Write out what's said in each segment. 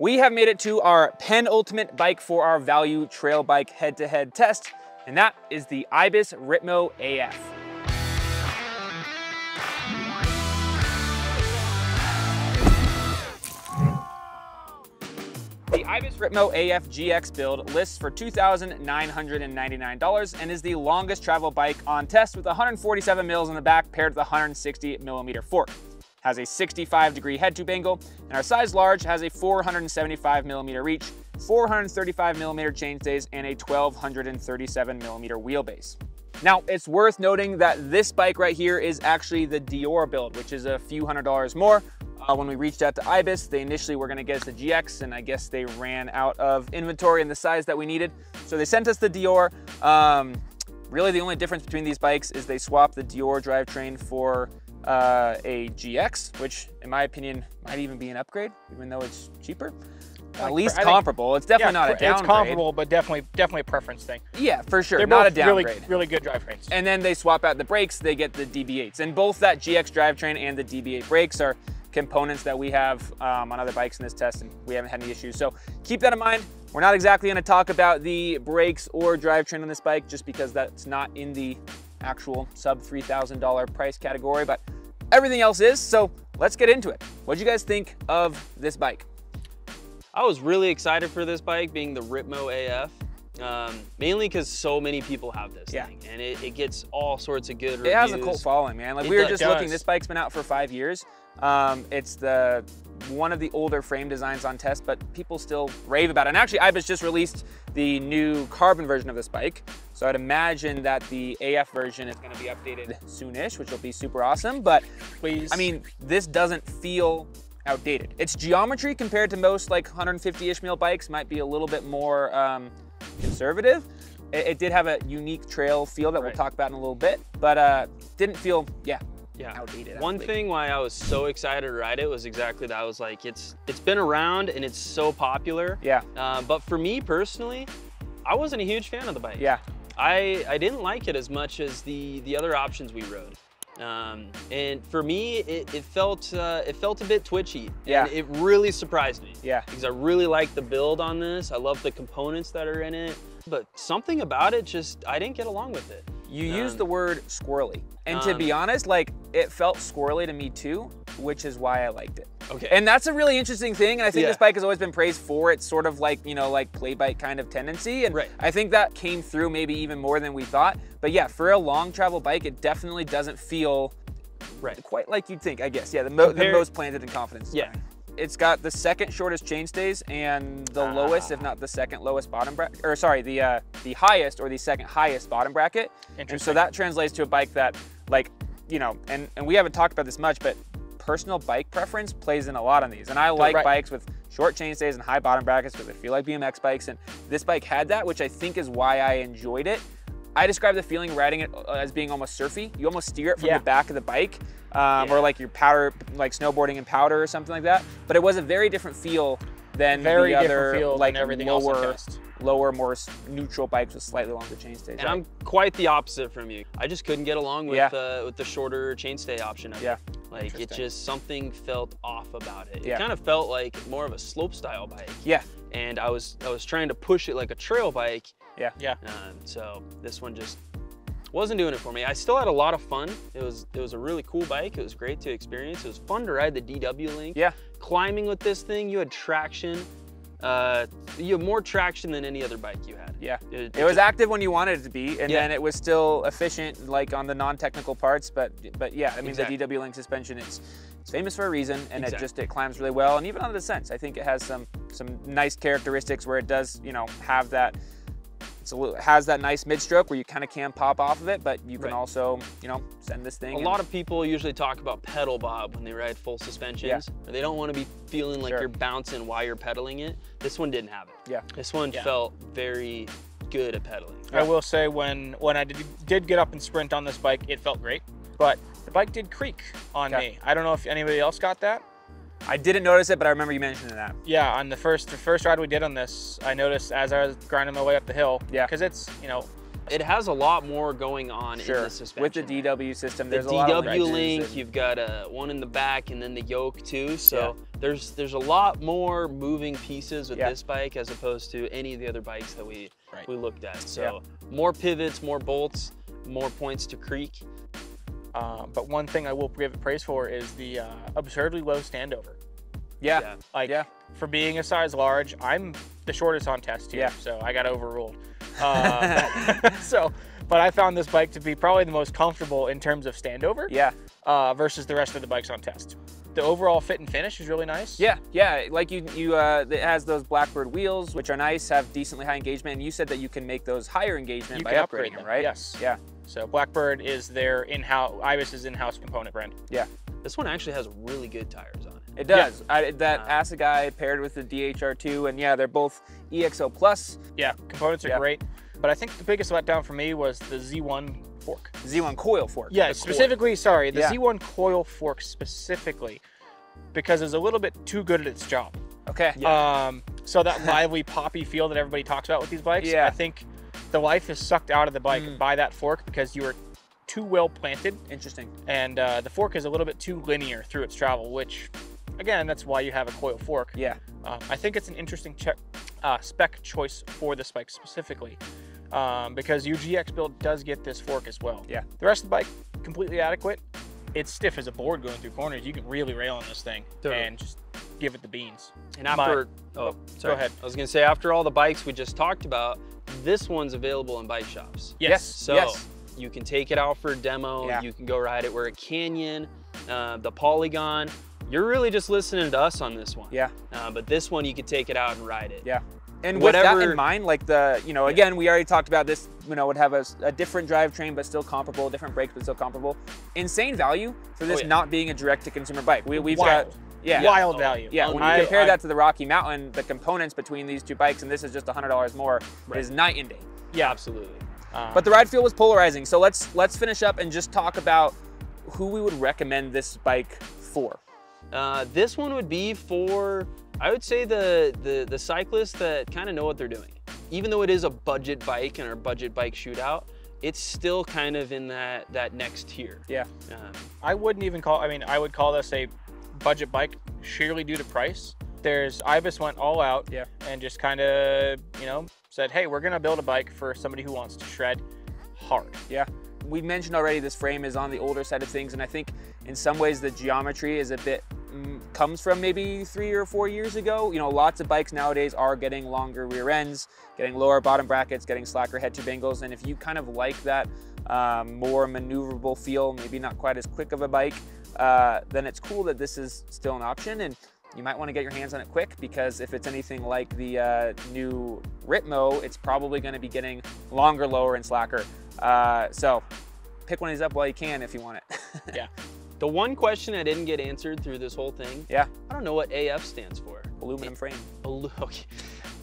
We have made it to our penultimate bike for our value trail bike head-to-head -head test, and that is the Ibis Ripmo AF. The Ibis Ripmo AF GX build lists for $2,999 and is the longest travel bike on test with 147 mils in the back paired with a 160 millimeter fork. Has a 65 degree head tube angle, and our size large has a 475 millimeter reach, 435 millimeter chainstays, and a 1237 millimeter wheelbase. Now, it's worth noting that this bike right here is actually the Deore build, which is a few hundred dollars more, uh, when we reached out to Ibis, they initially were gonna get us the GX and I guess they ran out of inventory in the size that we needed. So they sent us the Deore. Um, really the only difference between these bikes is they swapped the Deore drivetrain for uh, a GX, which in my opinion might even be an upgrade, even though it's cheaper. Like, At least comparable. It's definitely yeah, not a downgrade. It's comparable, but definitely definitely a preference thing. Yeah, for sure. They're not both a downgrade. Really, really good drivetrains. And then they swap out the brakes, they get the DB8s. And both that GX drivetrain and the DB8 brakes are components that we have um, on other bikes in this test and we haven't had any issues. So keep that in mind. We're not exactly gonna talk about the brakes or drivetrain on this bike just because that's not in the actual sub $3,000 price category, but everything else is. So let's get into it. What do you guys think of this bike? I was really excited for this bike being the Ripmo AF. Um, mainly because so many people have this yeah. thing and it, it, gets all sorts of good reviews. It has a cult following, man. Like it we were just does. looking, this bike's been out for five years. Um, it's the one of the older frame designs on test, but people still rave about it. And actually, Ibis just released the new carbon version of this bike. So I'd imagine that the AF version is gonna be updated soonish, which will be super awesome. But Please. I mean, this doesn't feel outdated. Its geometry compared to most like 150-ish mil bikes might be a little bit more um, conservative. It, it, did have a unique trail feel that right. we'll talk about in a little bit, but uh, didn't feel, yeah, yeah. outdated. One thing why I was so excited to ride it was exactly that. I was like, it's it's been around and it's so popular. Yeah. Uh, but for me personally, I wasn't a huge fan of the bike. Yeah. I, I didn't like it as much as the, the other options we rode. Um, and for me, it, it felt uh, it felt a bit twitchy. Yeah. it really surprised me. Yeah. Because I really like the build on this. I love the components that are in it. But something about it just, I didn't get along with it. You um, used the word squirrely. And to be honest, like it felt squirrely to me too, which is why I liked it. Okay. And that's a really interesting thing. And I think yeah. this bike has always been praised for its sort of like, you know, like play bike kind of tendency. And right. I think that came through maybe even more than we thought. But yeah, for a long travel bike, it definitely doesn't feel Right. Quite like you'd think, I guess. Yeah, the, mo the most planted and confidence. Yeah. It's got the second shortest chainstays and the ah. lowest, if not the second lowest bottom bracket, or sorry, the uh, the highest or the second highest bottom bracket. Interesting. And so that translates to a bike that, like, you know, and, and we haven't talked about this much, but personal bike preference plays in a lot on these. And I like right. bikes with short chainstays and high bottom brackets because I feel like BMX bikes. And this bike had that, which I think is why I enjoyed it. I describe the feeling riding it uh, as being almost surfy. You almost steer it from yeah. the back of the bike, um, yeah. or like your powder, like snowboarding in powder or something like that. But it was a very different feel than very the other like everything lower, lower, more neutral bikes with slightly longer chainstays. And right? I'm quite the opposite from you. I just couldn't get along with yeah. uh, with the shorter chainstay option. yeah. Like it just something felt off about it. Yeah. It kind of felt like more of a slope style bike. Yeah. And I was I was trying to push it like a trail bike yeah. Yeah. Um, so this one just wasn't doing it for me. I still had a lot of fun. It was it was a really cool bike. It was great to experience. It was fun to ride the DW Link. Yeah. Climbing with this thing, you had traction. Uh, you have more traction than any other bike you had. Yeah. It, it, it was active when you wanted it to be, and yeah. then it was still efficient, like on the non-technical parts. But but yeah, I mean exactly. the DW Link suspension, it's it's famous for a reason, and exactly. it just it climbs really well. And even on the descents, I think it has some some nice characteristics where it does you know have that it's a has that nice mid stroke where you kind of can pop off of it, but you can right. also, you know, send this thing. A lot of people usually talk about pedal bob when they ride full suspensions. Yeah. They don't want to be feeling like sure. you're bouncing while you're pedaling it. This one didn't have it. Yeah. This one yeah. felt very good at pedaling. I will say when when I did, did get up and sprint on this bike, it felt great, but the bike did creak on me. I don't know if anybody else got that. I didn't notice it, but I remember you mentioning that. Yeah, on the first the first ride we did on this, I noticed as I was grinding my way up the hill. Yeah. Because it's you know It has a lot more going on Sure. in the suspension. With the DW system, the there's a lot of DW link, and- you've got a one in the back and then the yoke too. So there's there's a lot more moving pieces with Yeah. this bike as opposed to any of the other bikes that we Right. we looked at. So more pivots, more bolts, more points to creak. Um, but one thing I will give it praise for is the uh, absurdly low standover. Yeah. Yeah. Like Yeah. for being a size large, I'm the shortest on test here, Yeah. so I got overruled. Uh, so, but I found this bike to be probably the most comfortable in terms of standover Yeah. uh, versus the rest of the bikes on test. The overall fit and finish is really nice. Yeah, yeah. Like you, you, uh, it has those Blackbird wheels, which are nice, have decently high engagement, and you said that you can make those higher engagement You by upgrading upgrade them, them, right? yes. Yeah, So Blackbird is their in-house, Ibis's in-house component brand. yeah. This one actually has really good tires on it. It does. I, that Uh, Assegai paired with the DHR2, and yeah, they're both EXO Plus. Yeah, components are Yeah. great. But I think the biggest letdown for me was the Z1 fork. Z1 coil fork. Yeah, the core. specifically, sorry, the Yeah. Z1 coil fork specifically, because it's a little bit too good at its job. Okay. Um, so that lively poppy feel that everybody talks about with these bikes, Yeah. I think the life is sucked out of the bike Mm. by that fork because you are too well planted, Interesting. and uh, the fork is a little bit too linear through its travel, which, again, that's why you have a coil fork. Yeah. Um, I think it's an interesting che- uh, spec choice for this bike specifically, um, because your GX build does get this fork as well. Yeah. The rest of the bike completely adequate. It's stiff as a board going through corners. You can really rail on this thing Totally. and just give it the beans. And after, oh, sorry. ahead. I was gonna say after all the bikes we just talked about, this one's available in bike shops. Yes. So yes. you can take it out for a demo. Yeah. You can go ride it. We're at Canyon, uh, the Polygon. You're really just listening to us on this one. Yeah. Uh, but this one you could take it out and ride it. Yeah. And with that Whatever- in mind, like the, you know, again, we already talked about this, you know, would have a, a different drivetrain, but still comparable, different brakes, but still comparable. Insane value for this Oh, yeah. not being a direct to consumer bike. We, we've Wild. got, yeah. Wild Oh, value. Yeah, when you I- compare I- that to the Rocky Mountain, the components between these two bikes, and this is just $100 more, Right. is night and day. Yeah. Absolutely. Um, But the ride feel was polarizing. So let's let's finish up and just talk about who we would recommend this bike for. Uh, this one would be for, I would say the the, the cyclists that kind of know what they're doing. Even though it is a budget bike and our budget bike shootout, it's still kind of in that that next tier. Yeah. Um, I wouldn't even call. I mean, I would call this a budget bike sheerly due to price. There's Ibis went all out Yeah. and just kind of you know said, hey, we're gonna build a bike for somebody who wants to shred hard. Yeah. We mentioned already this frame is on the older side of things, and I think in some ways the geometry is a bit comes from maybe three or four years ago. You know, lots of bikes nowadays are getting longer rear ends, getting lower bottom brackets, getting slacker head tube angles, and if you kind of like that um, more maneuverable feel, maybe not quite as quick of a bike, uh, then it's cool that this is still an option and. You might want to get your hands on it quick because if it's anything like the uh, new Ripmo, it's probably going to be getting longer, lower, and slacker. Uh, so pick one of these up while you can if you want it. the one question I didn't get answered through this whole thing, yeah, I don't know what AF stands for. aluminum frame. Alu- okay.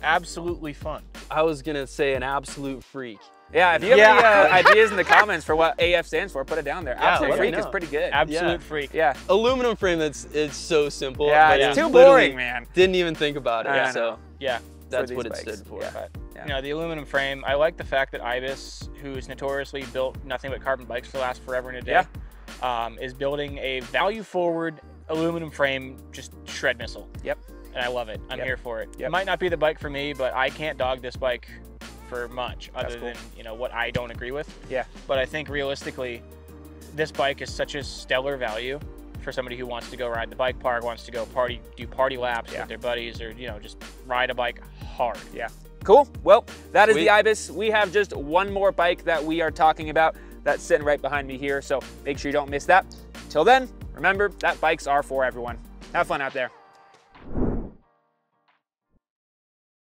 Absolutely fun. I was gonna say an absolute freak. Yeah, if you have Yeah. any uh, ideas in the comments for what AF stands for, put it down there. Yeah, Absolute freak is pretty good. Absolute Yeah. freak. yeah, Aluminum frame. That's it's so simple. yeah, it's it too boring, man. Didn't even think about it. I know. so Yeah. that's these what it stood for. Yeah. But Yeah. you know, the aluminum frame. I like the fact that Ibis, who's notoriously built nothing but carbon bikes to last forever and a day, um, is building a value-forward aluminum frame, just shred missile. Yep. And I love it. I'm Yep. here for it. Yep. It might not be the bike for me, but I can't dog this bike for much other cool. than you know what I don't agree with. Yeah. But I think realistically, this bike is such a stellar value for somebody who wants to go ride the bike park, wants to go party, do party laps Yeah. with their buddies, or you know just ride a bike hard. Yeah. Cool. Well, that is Sweet. the Ibis. We have just one more bike that we are talking about that's sitting right behind me here. So make sure you don't miss that. Till then, remember that bikes are for everyone. Have fun out there.